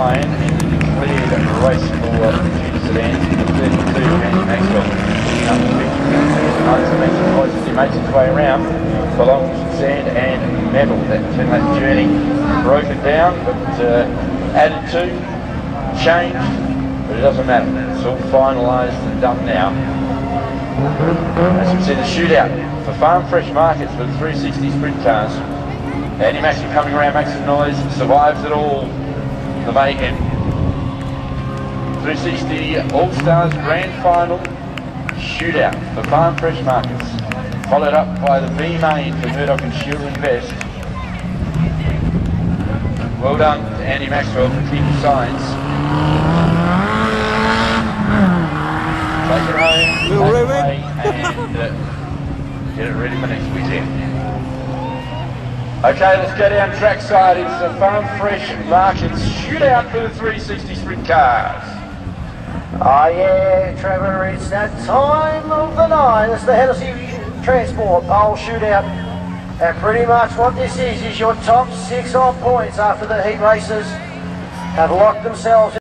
line in the race for in the 32 Andy Maxwell. Number 50, nice to mention boys as he makes his way around belongs sand and metal. That 10 lap journey broken down but uh, added to, changed, but it doesn't matter. It's all finalised and done now. As you see the shootout for Farm Fresh Markets the 360 sprint cars. Andy Massey coming around, makes some noise, survives it all. The mayhem. 360 All Stars Grand Final shootout for Farm Fresh Markets. Followed up by the B main for Murdoch and Shearer Invest. Well done to Andy Maxwell for keeping signs. Take it home, take it away, and uh, get it ready for next weekend. Okay, let's go down trackside. It's the Farm Fresh Markets shootout for the 360 sprint cars. Oh yeah, Trevor, it's that time of the night. It's the Hennessy Transport Pole Shootout. And pretty much what this is, is your top six on points after the heat races have locked themselves